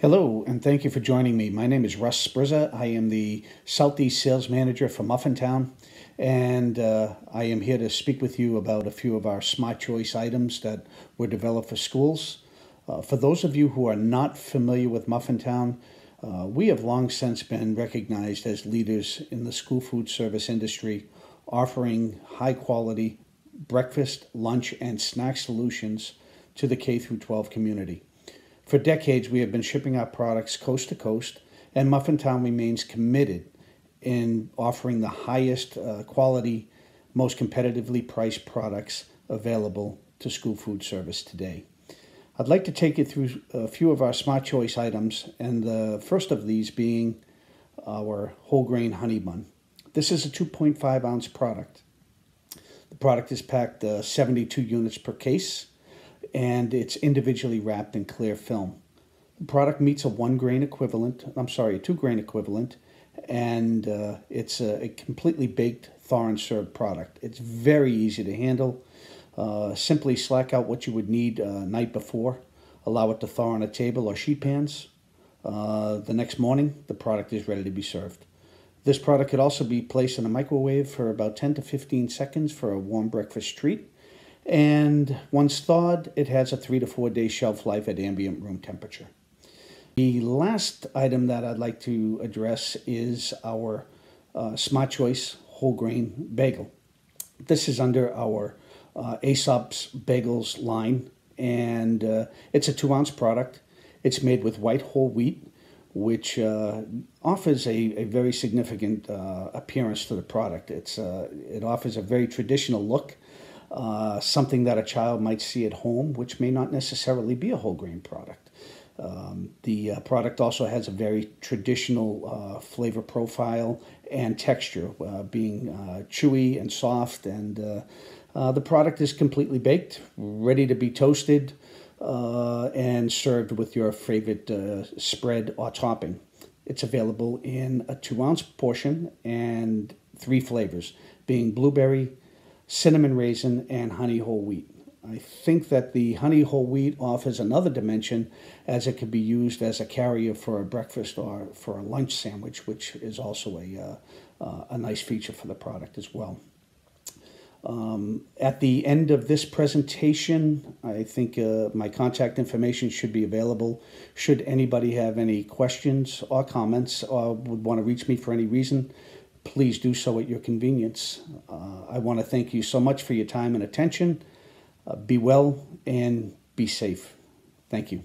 Hello, and thank you for joining me. My name is Russ Sbrizza. I am the Southeast Sales Manager for Muffin Town, and uh, I am here to speak with you about a few of our Smart Choice items that were developed for schools. Uh, for those of you who are not familiar with Muffin Town, uh, we have long since been recognized as leaders in the school food service industry, offering high quality breakfast, lunch, and snack solutions to the K 12 community. For decades, we have been shipping our products coast to coast, and Muffin Town remains committed in offering the highest uh, quality, most competitively priced products available to school food service today. I'd like to take you through a few of our Smart Choice items, and the first of these being our whole grain honey bun. This is a 2.5 ounce product. The product is packed uh, 72 units per case and it's individually wrapped in clear film. The product meets a one grain equivalent, I'm sorry, a two grain equivalent, and uh, it's a, a, completely baked thaw and served product. It's very easy to handle. Uh, simply slack out what you would need uh, night before, allow it to thaw on a table or sheet pans. Uh, the next morning, the product is ready to be served. This product could also be placed in a microwave for about 10 to 15 seconds for a warm breakfast treat and once thawed, it has a three to four day shelf life at ambient room temperature. The last item that I'd like to address is our uh, Smart Choice whole grain bagel. This is under our uh, Aesop's Bagels line, and uh, it's a two ounce product. It's made with white whole wheat, which uh, offers a, a very significant uh, appearance to the product. It's, uh, it offers a very traditional look uh, something that a child might see at home, which may not necessarily be a whole grain product. Um, the uh, product also has a very traditional uh, flavor profile and texture, uh, being uh, chewy and soft. And the product is completely baked, ready to be toasted, and served with your favorite spread or topping. It's available in a two ounce portion and three flavors, being blueberry, cinnamon raisin, and honey whole wheat. I think that the honey whole wheat offers another dimension as it can be used as a carrier for a breakfast or for a lunch sandwich, which is also a, uh, uh, a nice feature for the product as well. Um, at the end of this presentation, I think uh, my contact information should be available. Should anybody have any questions or comments or would want to reach me for any reason, please do so at your convenience. Uh, I want to thank you so much for your time and attention. Uh, be well and be safe. Thank you.